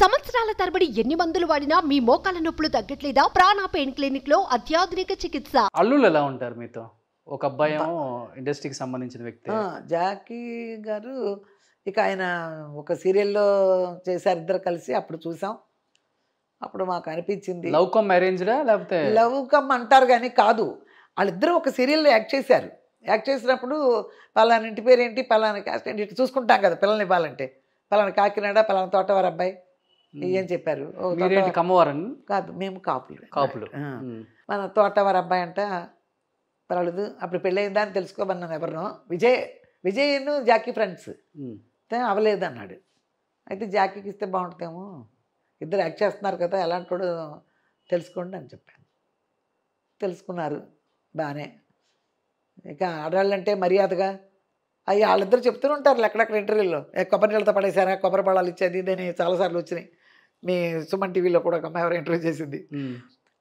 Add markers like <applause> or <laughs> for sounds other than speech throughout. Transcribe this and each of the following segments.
సంవత్సరాల తరబడి ఎన్ని మందులు వాడినా మీ మోకాల నొప్పులు తగ్గట్లేదా? ప్రాణ పెయిన్ క్లినిక్లో అత్యాధునిక చికిత్స. అల్లుళ్ళు ఎలా ఉంటారు మీతో? ఒక అబ్బాయి ఏమో ఇండస్ట్రీకి సంబంధించిన వ్యక్తి. ఆ, జాకీ గారు ఇక ఆయన ఒక సీరియల్లో చేశారు ఇద్దరు కలిసి అప్పుడు చూసాం. అప్పుడు మాకు అనిపించింది. లవ్ కమ్ అరేంజ్డా లేకపోతే లవ్ కమ్ అంటారు కానీ కాదు. వాళ్ళిద్దరూ ఒక సీరియల్లో యాక్ట్ చేశారు. యాక్ట్ చేసినప్పుడు పలానా ఇంటి పేరు ఏంటి పలానా క్యాస్ట్ ఏంటి ఇట్లా చూసుకుంటాం కదా పిల్లల్ని ఇవ్వాలంటే. పలానా కాకినాడ పలానా తోటవారి అబ్బాయి. ఏం చెప్పారు? కమ్మవారని కాదు మేము కాపులు. కాపులు. మన తోటవారి అబ్బాయి అంట పర్వాలేదు అప్పుడు పెళ్ళయిందా అని తెలుసుకోమన్నాను ఎవరినో. విజయ్ విజయ్ను జాకీ ఫ్రెండ్స్. అవ్వలేదు అన్నాడు అయితే జాకీకి ఇస్తే బాగుంటుందేమో? ఇద్దరు యాక్ట్ చేస్తున్నారు కదా ఎలాంటి వాడు తెలుసుకోండి అని చెప్పాను. తెలుసుకున్నారు బాగానే ఇక ఆడవాళ్ళంటే మర్యాదగా అవి వాళ్ళిద్దరు చెప్తూనే ఉంటారు ఎక్కడెక్కడ ఇంటర్వ్యూలో కొబ్బరి నీళ్ళతో పడేశారా కొబ్బరి పడాలు ఇచ్చేది ఇదని చాలాసార్లు వచ్చినాయి. మీ సుమన్ టీవీలో కూడా ఒక అమ్మాయి ఎవరు ఇంటర్వ్యూ చేసింది.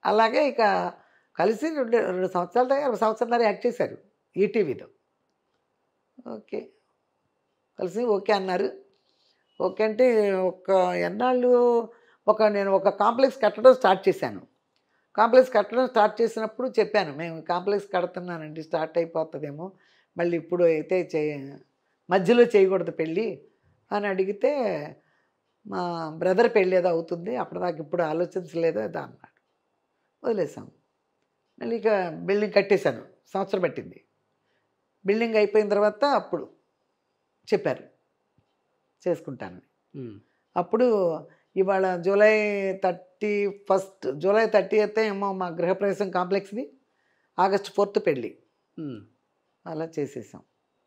అలాగే ఇక కలిసి రెండు రెండు సంవత్సరాల దగ్గర సంవత్సరాలు యాక్ట్ చేశారు ఈటీవీలో ఓకే. కలిసి ఓకే అన్నారు. ఓకే అంటే ఒక ఎన్నాళ్ళు ఒక నేను ఒక కాంప్లెక్స్ కట్టడం స్టార్ట్ చేశాను. కాంప్లెక్స్ కట్టడం స్టార్ట్ చేసినప్పుడు చెప్పాను మేము కాంప్లెక్స్ కడుతున్నానండి స్టార్ట్ అయిపోతుందేమో. మళ్ళీ ఇప్పుడు అయితే చే మధ్యలో చేయకూడదు పెళ్ళి. అని అడిగితే మా బ్రదర్ పెళ్ళి ఏదో అవుతుంది అప్పటిదాకా ఇప్పుడు ఆలోచించలేదు ఏదో అన్నాడు. వదిలేసాం మళ్ళీ ఇక బిల్డింగ్ కట్టేశాను సంవత్సరం పట్టింది. బిల్డింగ్ అయిపోయిన తర్వాత అప్పుడు చెప్పారు చేసుకుంటాను ఉమ్. అప్పుడు ఇవాళ July thirty first July thirty అయితే ఏమో మా గృహప్రవేశం కాంప్లెక్స్ది ఆగస్ట్ ఫోర్త్ పెళ్ళి. అలా చేసేసాం.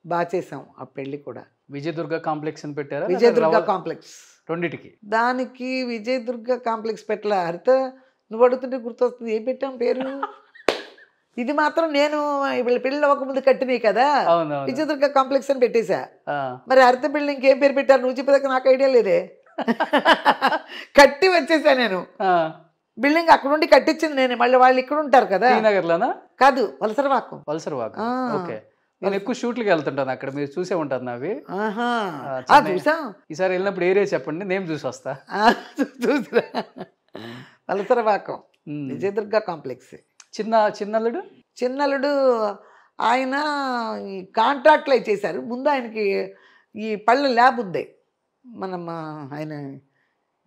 బాగా చేసాం ఆ పెళ్ళి కూడా. విజయదుర్గ కాంప్లెక్స్ అని పెట్టారా? విజయదుర్గ కాంప్లెక్స్. రెండిటికి. దానికి విజయదుర్గ కాంప్లెక్స్ పెట్టలే. హరిత నువ్వు అడుగుతుంటే గుర్తొస్తుంది. ఏం పెట్టాం పేరు? <laughs> ఇది మాత్రం నేను వీళ్ళ పెళ్ళి అవ్వకముందు కట్టినాయి కదా? విజయదుర్గ కాంప్లెక్స్ అని పెట్టేశా. మరి హరిత బిల్డింగ్ ఏం పేరు పెట్టారు? నువ్వు చెప్పేదాకా నాకు ఐడియా లేదే. <laughs> కట్టి వచ్చేసా నేను. బిల్డింగ్ అక్కడ నుండి కట్టించింది నేను. మళ్ళీ వాళ్ళు ఇక్కడ ఉంటారు కదా. కాదు వలసరవాకం. వలసర్ వాక్ ఆ. ఓకే. నేను ఎక్కువ షూట్లకి వెళ్తుంటాను అక్కడ. మీరు చూసే ఉంటారు నావి. చూసాం. ఈసారి వెళ్ళినప్పుడు ఏరియా చెప్పండి నేను చూసి వస్తా. చూసిరా. వలసరవాకం. విజయదుర్గ కాంప్లెక్స్. చిన్న చిన్నల్లుడు? చిన్నలుడు ఆయన ఈ కాంట్రాక్ట్లు అవి చేశారు. ముందు ఆయనకి ఈ పళ్ళ ల్యాబ్ ఉంది. మనం ఆయన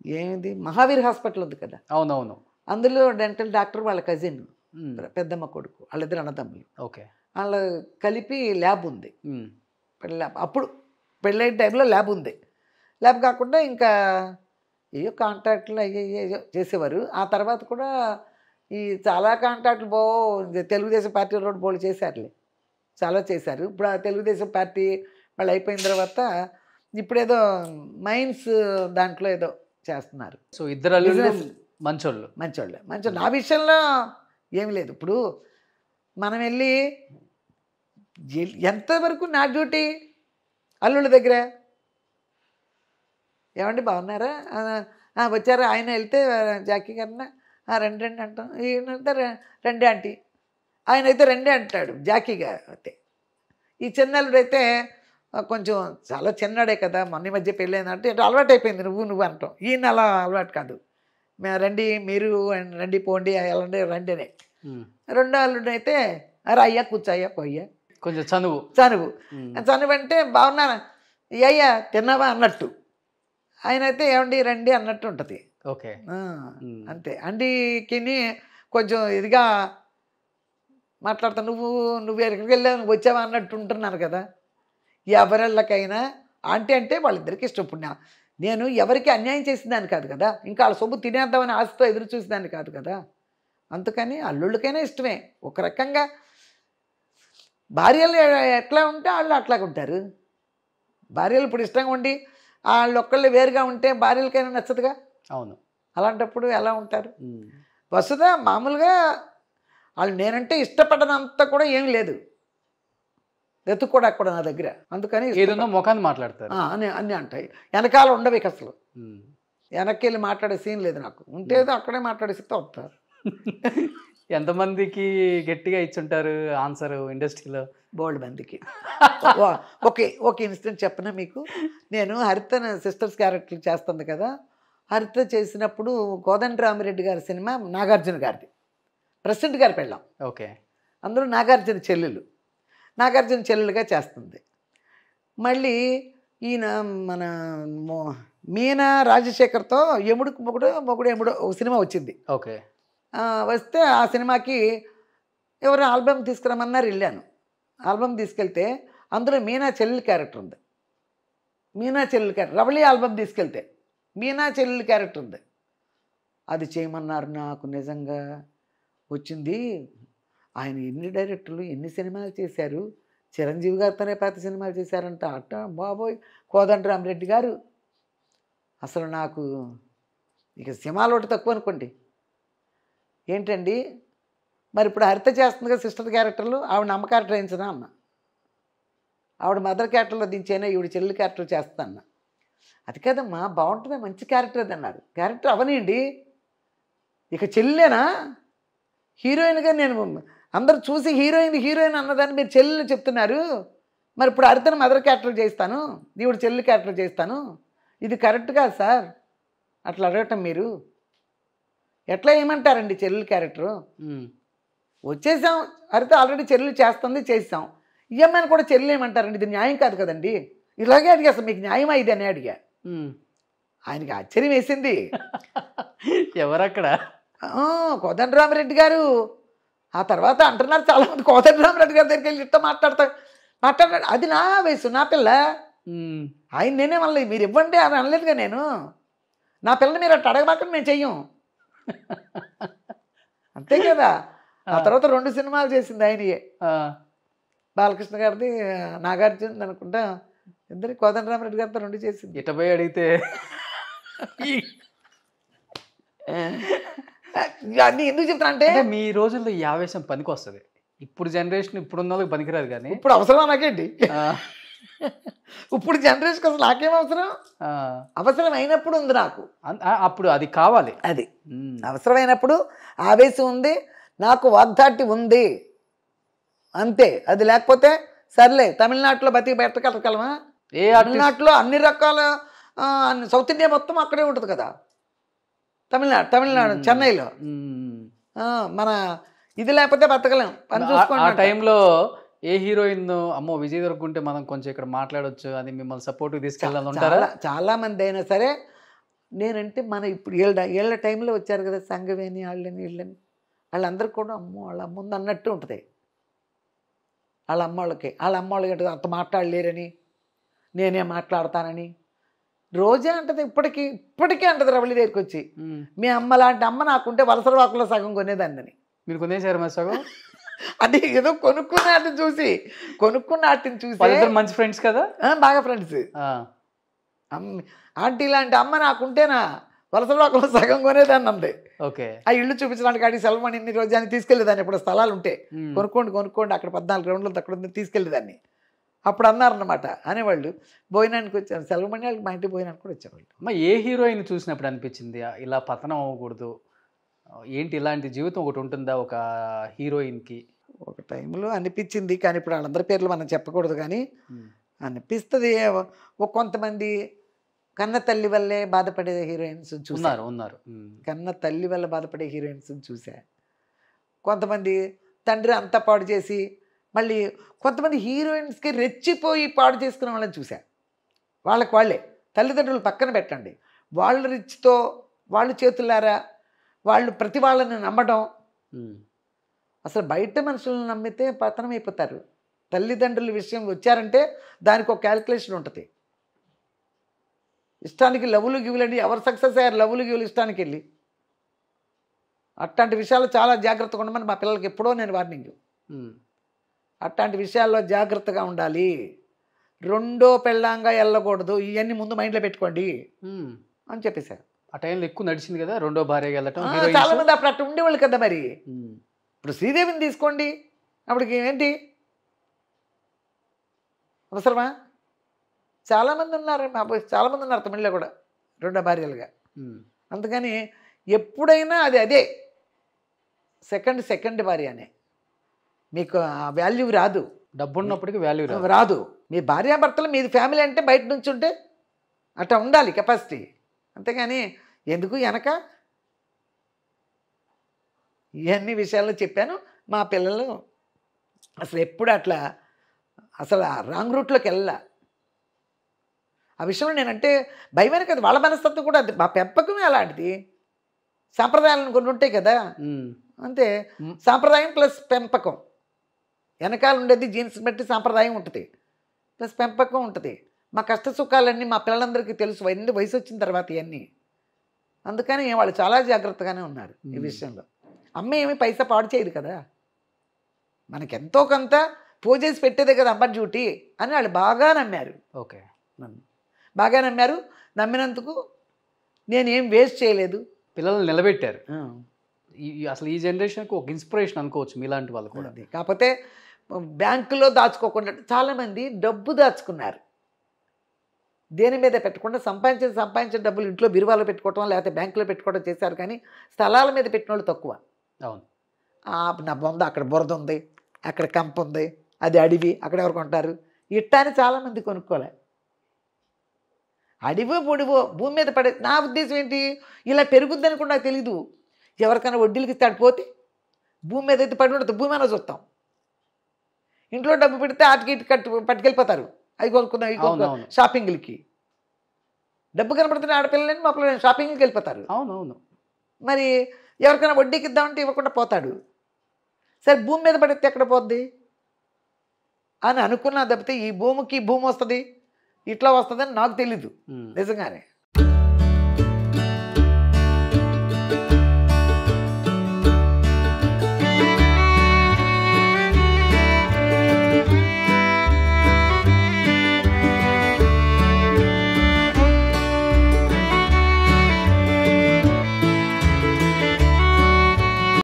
ఏమిది? మహావీర్ హాస్పిటల్ ఉంది కదా. అవునవును. అందులో డెంటల్ డాక్టర్ వాళ్ళ కజిన్. పెద్దమ్మ కొడుకు. వాళ్ళిద్దరు అన్నదమ్ములు. ఓకే. వాళ్ళ కలిపి ల్యాబ్ ఉంది. ల్యాబ్ అప్పుడు పెళ్ళైన టైంలో ల్యాబ్ ఉంది. ల్యాబ్ కాకుండా ఇంకా ఏయో కాంట్రాక్ట్లు అయ్యో చేసేవారు. ఆ తర్వాత కూడా ఈ చాలా కాంట్రాక్ట్లు బో తెలుగుదేశం పార్టీ రోడ్ బోళ్ళు చేశారులే. చాలా చేశారు. ఇప్పుడు ఆ తెలుగుదేశం పార్టీ వాళ్ళు అయిపోయిన తర్వాత ఇప్పుడేదో మైన్స్ దాంట్లో ఏదో చేస్తున్నారు. సో ఇద్దరు. మంచోళ్ళు. మంచోళ్ళే. మంచి నా విషయంలో ఏమి లేదు. ఇప్పుడు మనం వెళ్ళి ఎంతవరకు నా డ్యూటీ? అల్లుళ్ళ దగ్గర. ఏమండి బాగున్నారా? వచ్చారా? ఆయన వెళ్తే జాకీ గారిన రెండు రెండు అంటాం. ఈయన వెళ్తే రెండే ఆంటీ. ఆయన అయితే రెండే అంటాడు జాకీ గారు అయితే. ఈ చిన్నల్లుడు అయితే కొంచెం చాలా చిన్నడే కదా మొన్న ఈ మధ్య పెళ్ళైందంటే ఇట్లా అలవాటు అయిపోయింది నువ్వు నువ్వు అంటాం. ఈయన అలా అలవాటు కాదు. రండి మీరు రండి పోండి వెళ్ళండి రండినే ఉమ్. రెండో అయితే అరే అయ్యా కూర్చోయ్యా పోయ్యా. కొంచెం చనువు. చనువు. చనువు అంటే బాగున్నానా అయ్యా తిన్నావా? అన్నట్టు. ఆయన అయితే ఏమండి రండి అన్నట్టు ఉంటుంది. ఓకే. అంతే. అండికి కొంచెం ఇదిగా మాట్లాడతా నువ్వు నువ్వు ఎక్కడికి వెళ్ళావు? నువ్వు వచ్చావా? అన్నట్టు ఉంటున్నారు కదా. ఎవరిళ్ళకైనా ఆంటీ అంటే వాళ్ళిద్దరికి ఇష్టం. ఇప్పుడు నేను ఎవరికి అన్యాయం చేసిందాన్ని కాదు కదా. ఇంకా వాళ్ళ సొమ్ము తినేద్దామని ఆశతో ఎదురు చూసేదాన్ని కాదు కదా. అందుకని అల్లుళ్ళకైనా ఇష్టమే. ఒక రకంగా భార్యలు ఎట్లా ఉంటే వాళ్ళు అట్లాగే ఉంటారు. భార్యలు ఇప్పుడు ఇష్టంగా ఉండి వాళ్ళు ఒక్కళ్ళు వేరుగా ఉంటే భార్యలకైనా నచ్చదుగా? అవును. అలాంటప్పుడు ఎలా ఉంటారు. వస్తుందా మామూలుగా వాళ్ళు నేనంటే ఇష్టపడనంత కూడా ఏం లేదు. వెతుక్కోడా కూడా నా దగ్గర. అందుకని ఏదన్నా ముఖాన్ని మాట్లాడతారు. అని అన్నీ అంటాయి. వెనకాల ఉండవు ఇక అసలు. వెనక్కి వెళ్ళి మాట్లాడే సీన్ లేదు నాకు. ఉంటే అక్కడే మాట్లాడేస్తే వస్తారు <laughs> ఎంతమందికి గట్టిగా ఇచ్చుంటారు ఆన్సర్ ఇండస్ట్రీలో? బోల్డ్ మందికి. ఓకే ఓకే ఇన్సిడెంట్ చెప్పనా మీకు? నేను హరిత సిస్టర్స్ క్యారెక్టర్ చేస్తుంది కదా హరిత చేసినప్పుడు కోదండరామిరెడ్డి గారి సినిమా నాగార్జున గారిది. ప్రెసిడెంట్ గారి పెళ్ళాం. ఓకే. అందులో నాగార్జున చెల్లెలు. నాగార్జున చెల్లెలుగా చేస్తుంది. మళ్ళీ ఈయన మన మీనా రాజశేఖర్తో ఎముడు మొగుడు మొగుడు ఎముడు ఒక సినిమా వచ్చింది. ఓకే. వస్తే ఆ సినిమాకి ఎవరు ఆల్బమ్ తీసుకురమ్మన్నారు వెళ్ళాను. ఆల్బమ్ తీసుకెళ్తే అందులో మీనా చెల్లెలు క్యారెక్టర్ ఉంది. మీనా చెల్లెలి క్యారెక్టర్ రవళి ఆల్బమ్ తీసుకెళ్తే మీనా చెల్లెలు క్యారెక్టర్ ఉంది. అది చేయమన్నారు నాకు నిజంగా. వచ్చింది. ఆయన ఎన్ని డైరెక్టర్లు ఎన్ని సినిమాలు చేశారు చిరంజీవి గారితోనే పాత సినిమాలు చేశారంట. అట్ట బాబోయ్! కోదండరామరెడ్డి గారు. అసలు నాకు ఇక సినిమాలు ఒకటి తక్కువ అనుకోండి. ఏంటండి? మరి ఇప్పుడు హరిత చేస్తుంది కదా సిస్టర్ క్యారెక్టర్లు ఆవిడ అమ్మ క్యారెక్టర్ వేయించదా అన్న? ఆవిడ మదర్ క్యారెక్టర్లో దించేనా ఈవిడ చెల్లి క్యారెక్టర్ చేస్తా అన్న అది కాదమ్మా బాగుంటుంది మంచి క్యారెక్టర్ అది అన్నారు క్యారెక్టర్ అవనియండి ఇక చెల్లెనా? హీరోయిన్గా నేను అందరు చూసి హీరోయిన్ హీరోయిన్ అన్నదాన్ని మీరు చెల్లెలు చెప్తున్నారు. మరి ఇప్పుడు హరితను మదర్ క్యారెక్టర్ చేస్తాను ఈవిడ చెల్లి క్యారెక్టర్ చేస్తాను ఇది కరెక్ట్ కాదు సార్. అట్లా అడగటం మీరు. ఎట్లా ఏమంటారండి చెల్లెలు క్యారెక్టరు. వచ్చేసాం హరిత ఆల్రెడీ చెల్లెలు చేస్తుంది చేసాం ఈఎంఐని కూడా చెల్లెలు ఏమంటారండి? ఇది న్యాయం కాదు కదండి. ఇలాగే అడిగేస్తాం మీకు న్యాయం ఇది అని అడిగా. ఆయనకి ఆశ్చర్యం వేసింది. <laughs> ఎవరక్కడ? కోదండరామరెడ్డి గారు. ఆ తర్వాత అంటున్నారు చాలా మంది కోదండరామరెడ్డి గారి దగ్గరికి వెళ్ళి ఇట్లా మాట్లాడతా మాట్లాడాడు అది నా వయసు నా పిల్ల. ఆయన నేనే మళ్ళీ మీరు ఇవ్వండి అని అనలేదుగా నేను. నా పిల్లని మీరు అట్లా అడగబాకండి మేము చెయ్యం. అంతే కదా. ఆ. తర్వాత రెండు సినిమాలు చేసింది ఆయనయే. బాలకృష్ణ గారిది నాగార్జున అనుకుంటా. ఇద్దరి కోదండరామరెడ్డి గారితో రెండు చేసింది. ఇట పోయి అడిగితే అన్నీ ఎందుకు చెప్తున్నా అంటే మీ రోజుల్లో ఈ ఆవేశం పనికి వస్తుంది ఇప్పుడు జనరేషన్ ఇప్పుడు ఉన్న వాళ్ళకి పనికిరాదు కానీ ఇప్పుడు అవసరం నాకేంటి? ఇప్పుడు జనరేషన్ అసలు నాకేం అవసరం? అవసరం అయినప్పుడు ఉంది నాకు. అప్పుడు అది కావాలి. అది. అవసరమైనప్పుడు ఆవేశం ఉంది నాకు వాగ్దాటి ఉంది. అంతే. అది లేకపోతే సర్లే తమిళనాడులో బతికి పెట్టగలమా ఏ తమిళనాడులో అన్ని రకాల సౌత్ ఇండియా మొత్తం అక్కడే ఉంటుంది కదా. తమిళనాడు తమిళనాడు చెన్నైలో. మన ఇది లేకపోతే బతకలేం. పని ఆ చూసుకోండి. టైంలో ఏ హీరోయిన్ అమ్మో విజయ్ దొరుకుంటే మనం కొంచెం ఇక్కడ మాట్లాడొచ్చు అని మిమ్మల్ని సపోర్ట్ తీసుకెళ్ళాలని ఉంటారా చాలా మంది అయినా సరే నేనంటే మన ఇప్పుడు ఏళ్ళ ఏళ్ళ టైంలో వచ్చారు కదా సంగవేని వాళ్ళని వీళ్ళని. వాళ్ళందరూ కూడా అమ్మో వాళ్ళ ముందు అన్నట్టు ఉంటుంది. వాళ్ళ అమ్మ వాళ్ళకి వాళ్ళ అమ్మ వాళ్ళకి అంత మాట్లాడలేరని నేనే మాట్లాడతానని. రోజే అంటది ఇప్పటికీ ఇప్పటికీ అంటది రవళి దగ్గరికి వచ్చి. మీ అమ్మ లాంటి అమ్మ నాకుంటే వలసల వాకులో సగం కొనేదాన్ని మీరు కొనేసారు మరి సగం? అది ఏదో కొనుక్కున్న వాటిని చూసి కొనుక్కున్న వాటిని చూసి మంచి ఫ్రెండ్స్ కదా? బాగా ఫ్రెండ్స్ ఆంటీ లాంటి అమ్మ నాకుంటేనా? వలస వాకులో సగం కొనేదాన్ని అంది ఓకే. ఆ ఇల్లు చూపించడానికి ఆడి సెలవుని ఇన్ని రోజు అని తీసుకెళ్ళేదాన్ని. ఇప్పుడు స్థలాలు ఉంటే. కొనుక్కోండి కొనుక్కోండి అక్కడ పద్నాలుగు గ్రౌండ్లు అక్కడ ఉంది తీసుకెళ్ళేదాన్ని. అప్పుడు అన్నారన్నమాట అనేవాళ్ళు. భోజనానికి వచ్చారు. సెలవుమణి వాళ్ళకి మా ఇంటికి భోజనానికి కూడా వచ్చేవాళ్ళు. అమ్మ ఏ హీరోయిన్ చూసినప్పుడు అనిపించింది? ఇలా పతనం అవ్వకూడదు ఏంటి ఇలాంటి జీవితం ఒకటి ఉంటుందా ఒక హీరోయిన్కి? ఒక టైంలో అనిపించింది కానీ ఇప్పుడు వాళ్ళందరి పేర్లు మనం చెప్పకూడదు కానీ. అనిపిస్తుంది. ఒక కొంతమంది కన్న తల్లి వల్లే బాధపడే హీరోయిన్స్ చూసారు ఉన్నారు. కన్న తల్లి వల్ల బాధపడే హీరోయిన్స్ చూసా. కొంతమంది తండ్రి అంతా పాడు చేసి మళ్ళీ కొంతమంది హీరోయిన్స్కి రెచ్చిపోయి పాడు చేసుకునే వాళ్ళని చూసా. వాళ్ళకి వాళ్ళే. తల్లిదండ్రులు పక్కన పెట్టండి. వాళ్ళ రిచ్తో వాళ్ళు చేతులారా వాళ్ళు ప్రతి వాళ్ళని నమ్మడం. అసలు బయట మనుషులను నమ్మితే పతనం అయిపోతారు. తల్లిదండ్రుల విషయం వచ్చారంటే దానికి ఒక క్యాల్కులేషన్ ఉంటుంది. ఇష్టానికి లవ్లు గివులండి ఎవరు సక్సెస్ అయ్యారు? లవ్లు గివులు ఇష్టానికి వెళ్ళి. అట్లాంటి విషయాలు చాలా జాగ్రత్తగా ఉండమని మా పిల్లలకి ఎప్పుడో నేను వార్నింగ్. అట్లాంటి విషయాల్లో జాగ్రత్తగా ఉండాలి. రెండో పెళ్ళాంగా వెళ్ళకూడదు ఇవన్నీ ముందు మైండ్లో పెట్టుకోండి. అని చెప్పేశారు. ఆ టైంలో ఎక్కువ నడిచింది కదా రెండో భార్యగా వెళ్ళటం. చాలా మంది అప్పుడు అట్లా ఉండేవాళ్ళు కదా మరి. ఇప్పుడు శ్రీదేవిని తీసుకోండి. అప్పటికి ఏంటి? అవసరమా? చాలామంది ఉన్నారు మా చాలామంది ఉన్నారు తమిళ్ళో కూడా రెండో భార్యలుగా. అందుకని ఎప్పుడైనా అది అదే. సెకండ్ సెకండ్ భార్య అనే మీకు ఆ వాల్యూ రాదు. డబ్బు ఉన్నప్పటికీ వాల్యూ రాదు. రాదు. మీ భార్యాభర్తలు మీది ఫ్యామిలీ అంటే బయట నుంచి ఉంటే అట్లా ఉండాలి కెపాసిటీ. అంతేగాని ఎందుకు వెనక? ఇవన్నీ విషయాల్లో చెప్పాను. మా పిల్లలు అసలు ఎప్పుడు అట్లా అసలు ఆ రాంగ్ రూట్లోకి వెళ్ళా ఆ విషయంలో నేనంటే భయమైన కదా. వాళ్ళ మనస్తత్వం కూడా అది మా పెంపకమే అలాంటిది. సాంప్రదాయాలను కొన్ని ఉంటాయి కదా. అంతే. సాంప్రదాయం ప్లస్ పెంపకం. వెనకాల ఉండేది జీన్స్ బట్టి సాంప్రదాయం ఉంటుంది. ప్లస్ పెంపకం ఉంటుంది. మా కష్ట సుఖాలన్నీ మా పిల్లలందరికీ తెలుసు. ఎన్ని వయసు వచ్చిన తర్వాత ఇవన్నీ అందుకని వాళ్ళు చాలా జాగ్రత్తగానే ఉన్నారు ఈ. విషయంలో. అమ్మ ఏమి పైసా పాడు చేయదు కదా. మనకి ఎంతో కొంత పూజ చేసి పెట్టేదే కదా అమ్మ డ్యూటీ అని వాళ్ళు బాగా నమ్మారు. ఓకే. నన్ను బాగా నమ్మారు. నమ్మినందుకు నేనేం వేస్ట్ చేయలేదు. పిల్లల్ని నిలబెట్టారు. అసలు ఈ జనరేషన్కి ఒక ఇన్స్పిరేషన్ అనుకోవచ్చు మీలాంటి వాళ్ళు కూడా. కాకపోతే బ్యాంకులో దాచుకోకుండా చాలామంది డబ్బు దాచుకున్నారు. దేని మీద పెట్టకుండా సంపాదించిన సంపాదించిన డబ్బులు ఇంట్లో బిరువాలో పెట్టుకోవటం లేకపోతే బ్యాంకులో పెట్టుకోవడం చేశారు కానీ స్థలాల మీద పెట్టిన వాళ్ళు తక్కువ. అవును. నా బొంద అక్కడ బురద ఉంది అక్కడ కంప ఉంది అది అడవి అక్కడ ఎవరు కొంటారు? ఇట్టా అని చాలామంది కొనుక్కోలే. అడివో పొడివో భూమి మీద పడే నా ఉద్దేశం ఏంటి? ఇలా పెరుగుద్దని కూడా నాకు తెలీదు. ఎవరికైనా వడ్డీలకి ఇస్తాడు పోతే భూమి మీద అయితే పడి ఉండదు భూమి అయినా చూస్తాం. ఇంట్లో డబ్బు పెడితే ఆటికి ఇటు కట్టు పట్టుకెళ్ళిపోతారు. అవి కొనుక్కుందాం ఇవి అవును. షాపింగ్లకి. డబ్బు కనబడుతున్న ఆడపిల్లని మా పిల్లలు షాపింగ్కి వెళ్ళిపోతారు. అవును అవును మరి ఎవరికైనా వడ్డీకి ఇద్దామంటే ఇవ్వకుండా పోతాడు. సరే భూమి మీద పడితే ఎక్కడ పోద్ది? అని అనుకున్నా తప్పితే ఈ భూమికి భూమి వస్తుంది ఇట్లా వస్తుందని నాకు తెలీదు. నిజంగానే.